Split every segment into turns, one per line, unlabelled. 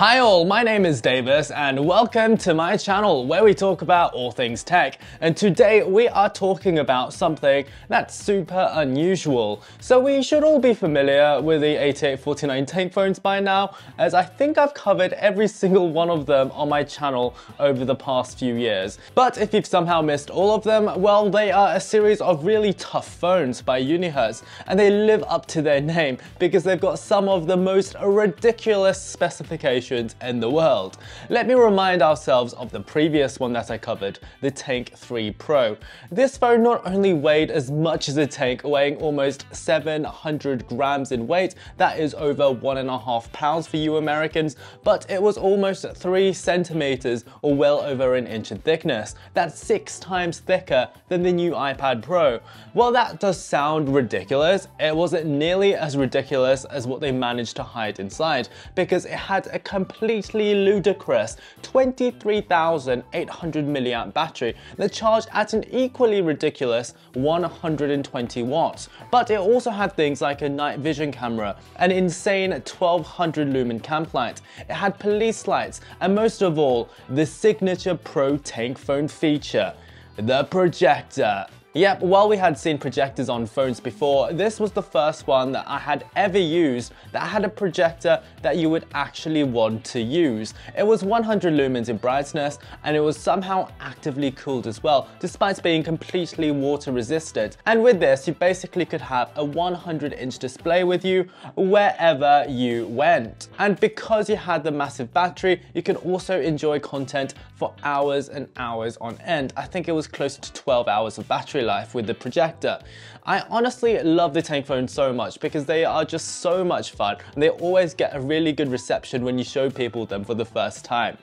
Hi all, my name is Davis and welcome to my channel where we talk about all things tech. And today we are talking about something that's super unusual. So we should all be familiar with the 8849 tank phones by now as I think I've covered every single one of them on my channel over the past few years. But if you've somehow missed all of them, well they are a series of really tough phones by Unihertz and they live up to their name because they've got some of the most ridiculous specifications in the world. Let me remind ourselves of the previous one that I covered, the Tank 3 Pro. This phone not only weighed as much as a tank, weighing almost 700 grams in weight, that is over one and a half pounds for you Americans, but it was almost three centimeters or well over an inch in thickness. That's six times thicker than the new iPad Pro. While that does sound ridiculous, it wasn't nearly as ridiculous as what they managed to hide inside because it had a completely ludicrous 23,800 milliamp battery that charged at an equally ridiculous 120 watts. But it also had things like a night vision camera, an insane 1200 lumen camp light, it had police lights, and most of all, the signature Pro Tank phone feature, the projector. Yep, while we had seen projectors on phones before, this was the first one that I had ever used that had a projector that you would actually want to use. It was 100 lumens in brightness and it was somehow actively cooled as well, despite being completely water resistant. And with this, you basically could have a 100 inch display with you wherever you went. And because you had the massive battery, you could also enjoy content for hours and hours on end. I think it was close to 12 hours of battery battery life with the projector. I honestly love the Tank phone so much because they are just so much fun and they always get a really good reception when you show people them for the first time.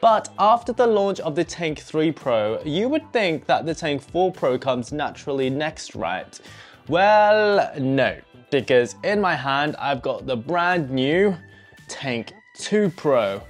But after the launch of the Tank 3 Pro, you would think that the Tank 4 Pro comes naturally next, right? Well, no, because in my hand I've got the brand new Tank 2 Pro.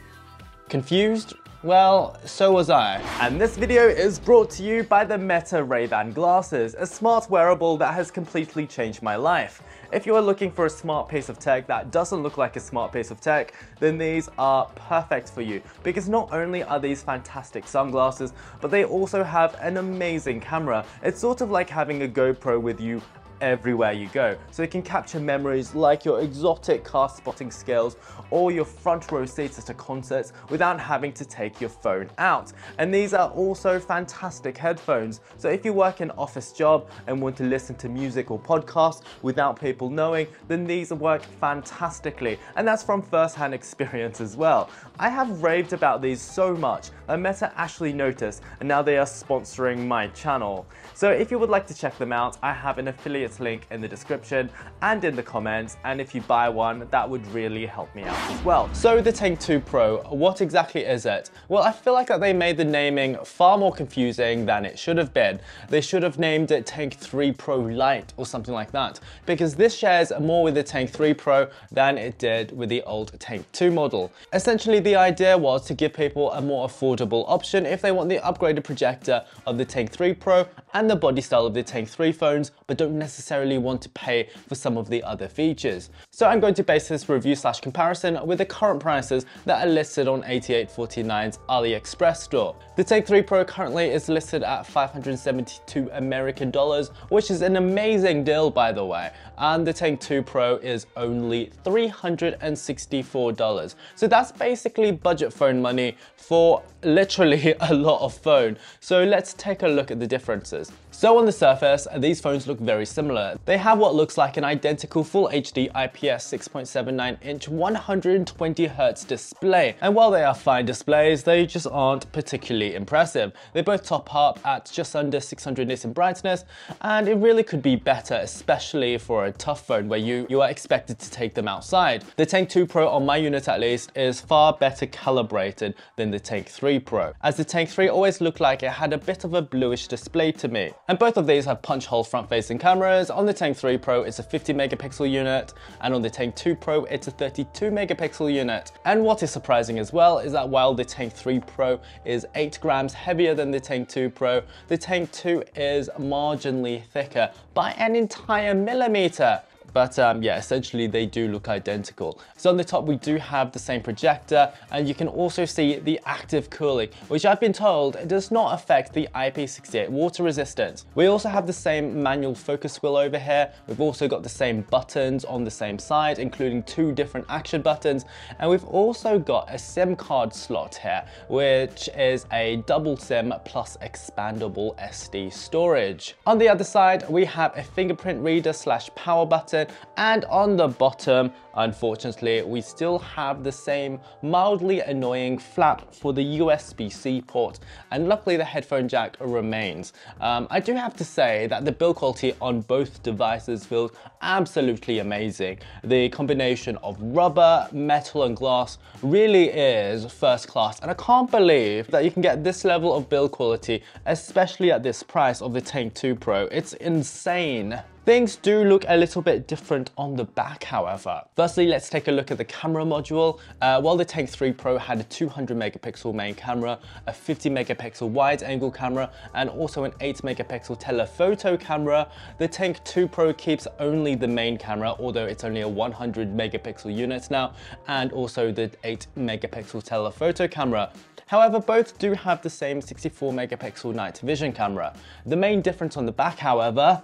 Confused? Well, so was I. And this video is brought to you by the Meta Ray-Ban glasses, a smart wearable that has completely changed my life. If you are looking for a smart piece of tech that doesn't look like a smart piece of tech, then these are perfect for you because not only are these fantastic sunglasses, but they also have an amazing camera. It's sort of like having a GoPro with you everywhere you go. So it can capture memories like your exotic car spotting skills or your front row seats at a concert without having to take your phone out. And these are also fantastic headphones. So if you work an office job and want to listen to music or podcasts without people knowing, then these work fantastically. And that's from first-hand experience as well. I have raved about these so much that Meta Ashley Notice and now they are sponsoring my channel. So if you would like to check them out, I have an affiliate affiliates link in the description and in the comments and if you buy one that would really help me out as well. So the Tank 2 Pro, what exactly is it? Well I feel like that they made the naming far more confusing than it should have been. They should have named it Tank 3 Pro Lite or something like that because this shares more with the Tank 3 Pro than it did with the old Tank 2 model. Essentially the idea was to give people a more affordable option if they want the upgraded projector of the Tank 3 Pro and the body style of the Tank 3 phones but don't necessarily necessarily want to pay for some of the other features. So I'm going to base this review slash comparison with the current prices that are listed on 8849's AliExpress store. The Tank 3 Pro currently is listed at 572 American dollars, which is an amazing deal by the way, and the Tank 2 Pro is only $364. So that's basically budget phone money for literally a lot of phone. So let's take a look at the differences. So on the surface, these phones look very similar. They have what looks like an identical Full HD IPS 6.79 inch 120Hz display. And while they are fine displays, they just aren't particularly impressive. They both top up at just under 600 nits in brightness, and it really could be better, especially for a tough phone where you, you are expected to take them outside. The Tank 2 Pro on my unit at least is far better calibrated than the Tank 3 Pro, as the Tank 3 always looked like it had a bit of a bluish display to me. And both of these have punch hole front facing cameras. On the Tank 3 Pro it's a 50 megapixel unit and on the Tank 2 Pro it's a 32 megapixel unit. And what is surprising as well is that while the Tank 3 Pro is 8 grams heavier than the Tank 2 Pro, the Tank 2 is marginally thicker by an entire millimeter but um, yeah, essentially they do look identical. So on the top, we do have the same projector, and you can also see the active cooling, which I've been told does not affect the IP68 water resistance. We also have the same manual focus wheel over here. We've also got the same buttons on the same side, including two different action buttons. And we've also got a SIM card slot here, which is a double SIM plus expandable SD storage. On the other side, we have a fingerprint reader slash power button. And on the bottom, unfortunately, we still have the same mildly annoying flap for the USB-C port. And luckily the headphone jack remains. Um, I do have to say that the build quality on both devices feels absolutely amazing. The combination of rubber, metal and glass really is first class and I can't believe that you can get this level of build quality especially at this price of the Tank 2 Pro. It's insane. Things do look a little bit different on the back, however. Firstly, let's take a look at the camera module. Uh, while the Tank 3 Pro had a 200 megapixel main camera, a 50 megapixel wide angle camera, and also an 8 megapixel telephoto camera, the Tank 2 Pro keeps only the main camera, although it's only a 100 megapixel unit now, and also the 8 megapixel telephoto camera. However, both do have the same 64 megapixel night vision camera. The main difference on the back, however,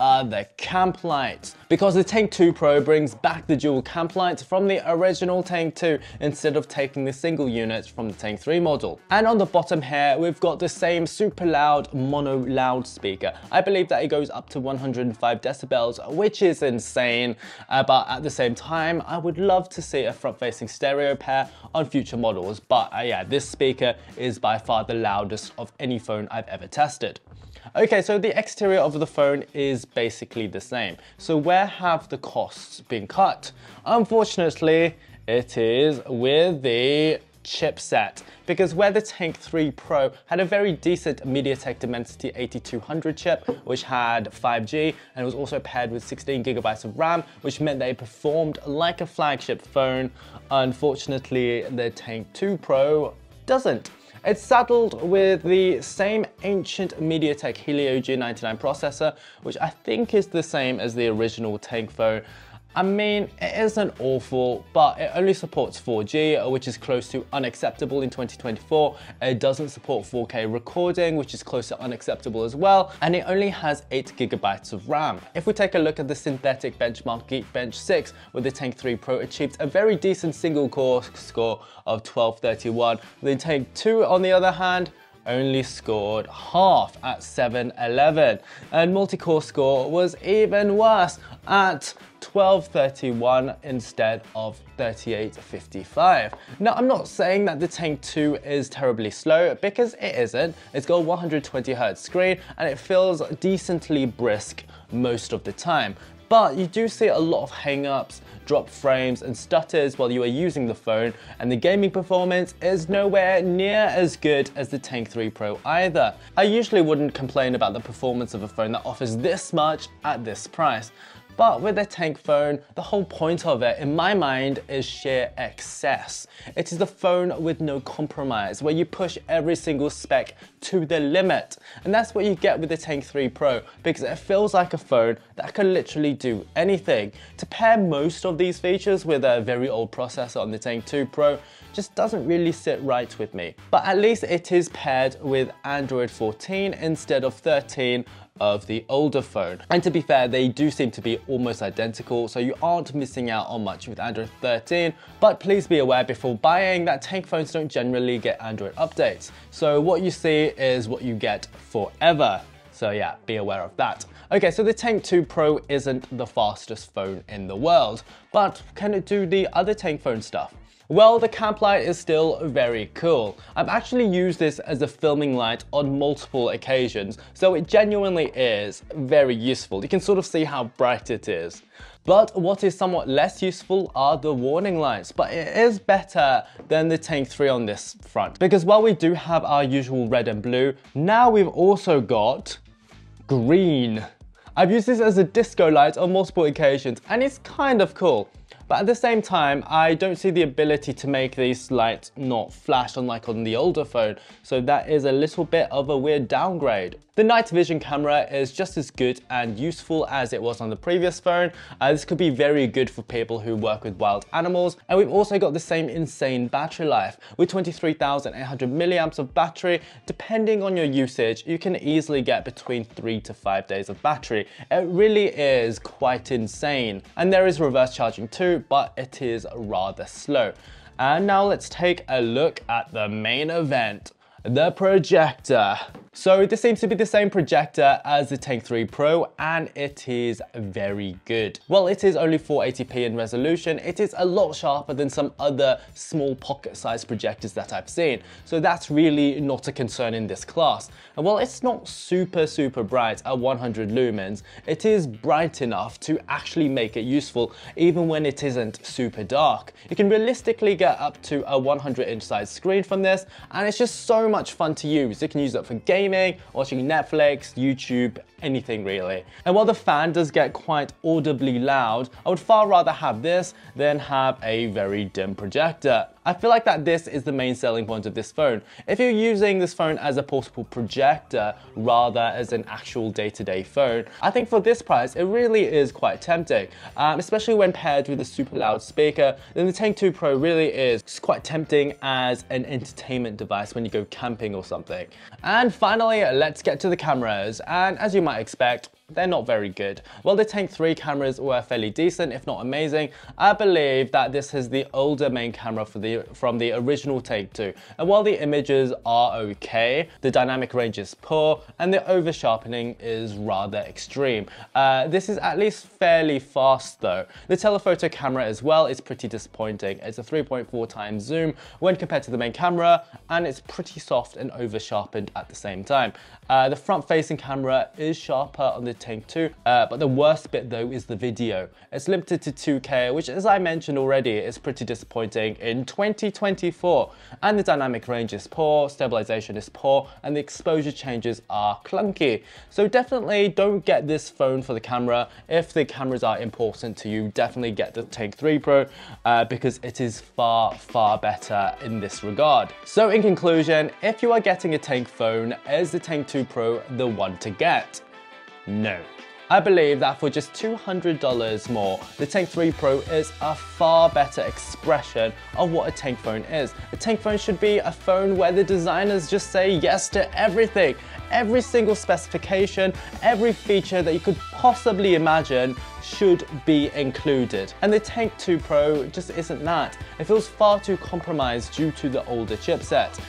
are the camp lights. Because the Tank 2 Pro brings back the dual camp lights from the original Tank 2 instead of taking the single unit from the Tank 3 model. And on the bottom here, we've got the same super loud mono loudspeaker. I believe that it goes up to 105 decibels, which is insane. Uh, but at the same time, I would love to see a front-facing stereo pair on future models. But uh, yeah, this speaker is by far the loudest of any phone I've ever tested. Okay, so the exterior of the phone is basically the same. So where have the costs been cut? Unfortunately, it is with the chipset because where the Tank 3 Pro had a very decent MediaTek Dimensity 8200 chip which had 5G and was also paired with 16 gigabytes of RAM which meant it performed like a flagship phone. Unfortunately, the Tank 2 Pro doesn't. It's saddled with the same ancient MediaTek Helio G99 processor, which I think is the same as the original Tank I mean, it isn't awful, but it only supports 4G, which is close to unacceptable in 2024. It doesn't support 4K recording, which is close to unacceptable as well, and it only has 8 gigabytes of RAM. If we take a look at the synthetic benchmark Geekbench 6, where the Tank 3 Pro achieved a very decent single core score of 1231, the Tank 2 on the other hand, only scored half at 711 and multi-core score was even worse at 1231 instead of 3855. Now I'm not saying that the Tank 2 is terribly slow because it isn't. It's got a 120 Hz screen and it feels decently brisk most of the time. But you do see a lot of hang-ups, drop frames and stutters while you are using the phone and the gaming performance is nowhere near as good as the Tank 3 Pro either. I usually wouldn't complain about the performance of a phone that offers this much at this price. But with a tank phone, the whole point of it, in my mind, is sheer excess. It is the phone with no compromise, where you push every single spec to the limit. And that's what you get with the Tank 3 Pro, because it feels like a phone that can literally do anything. To pair most of these features with a very old processor on the Tank 2 Pro just doesn't really sit right with me. But at least it is paired with Android 14 instead of 13 of the older phone. And to be fair, they do seem to be almost identical, so you aren't missing out on much with Android 13, but please be aware before buying that Tank phones don't generally get Android updates. So what you see is what you get forever. So yeah, be aware of that. Okay, so the Tank 2 Pro isn't the fastest phone in the world, but can it do the other Tank phone stuff? Well, the camp light is still very cool. I've actually used this as a filming light on multiple occasions, so it genuinely is very useful. You can sort of see how bright it is. But what is somewhat less useful are the warning lights, but it is better than the Tank 3 on this front. Because while we do have our usual red and blue, now we've also got green. I've used this as a disco light on multiple occasions and it's kind of cool. But at the same time, I don't see the ability to make these lights not flash unlike on the older phone. So that is a little bit of a weird downgrade. The night vision camera is just as good and useful as it was on the previous phone. Uh, this could be very good for people who work with wild animals. And we've also got the same insane battery life. With 23,800 milliamps of battery, depending on your usage, you can easily get between three to five days of battery. It really is quite insane. And there is reverse charging too, but it is rather slow. And now let's take a look at the main event, the projector. So this seems to be the same projector as the Tank 3 Pro and it is very good. While it is only 480p in resolution, it is a lot sharper than some other small pocket sized projectors that I've seen. So that's really not a concern in this class. And while it's not super, super bright at 100 lumens, it is bright enough to actually make it useful even when it isn't super dark. You can realistically get up to a 100 inch size screen from this and it's just so much fun to use. You can use it for gaming watching Netflix, YouTube, anything really. And while the fan does get quite audibly loud, I would far rather have this than have a very dim projector. I feel like that this is the main selling point of this phone. If you're using this phone as a portable projector rather as an actual day-to-day -day phone, I think for this price, it really is quite tempting, um, especially when paired with a super loud speaker. Then the Tank 2 Pro really is quite tempting as an entertainment device when you go camping or something. And finally, let's get to the cameras. And as you might expect, they're not very good. While the Tank 3 cameras were fairly decent, if not amazing, I believe that this is the older main camera the, from the original Tank 2. And while the images are okay, the dynamic range is poor, and the over sharpening is rather extreme. Uh, this is at least fairly fast though. The telephoto camera as well is pretty disappointing. It's a 3.4 times zoom when compared to the main camera, and it's pretty soft and over sharpened at the same time. Uh, the front facing camera is sharper on the Tank 2. Uh, but the worst bit though is the video. It's limited to 2K, which as I mentioned already is pretty disappointing in 2024. And the dynamic range is poor, stabilization is poor, and the exposure changes are clunky. So definitely don't get this phone for the camera. If the cameras are important to you, definitely get the Tank 3 Pro uh, because it is far, far better in this regard. So in conclusion, if you are getting a Tank phone, is the Tank 2 Pro the one to get? No. I believe that for just $200 more, the Tank 3 Pro is a far better expression of what a Tank phone is. A Tank phone should be a phone where the designers just say yes to everything. Every single specification, every feature that you could possibly imagine should be included. And the Tank 2 Pro just isn't that. It feels far too compromised due to the older chipset.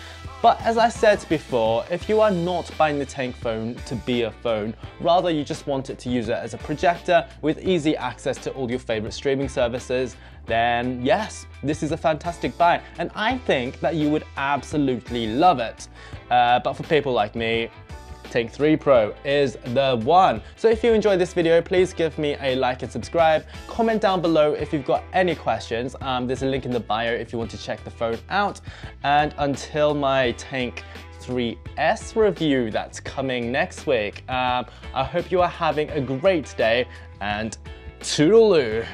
But as I said before, if you are not buying the Tank phone to be a phone, rather you just want it to use it as a projector with easy access to all your favorite streaming services, then yes, this is a fantastic buy. And I think that you would absolutely love it. Uh, but for people like me, Tank 3 Pro is the one. So if you enjoyed this video, please give me a like and subscribe. Comment down below if you've got any questions. Um, there's a link in the bio if you want to check the phone out. And until my Tank 3S review that's coming next week, um, I hope you are having a great day and toodaloo.